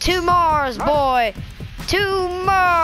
To Mars, boy. To Mars.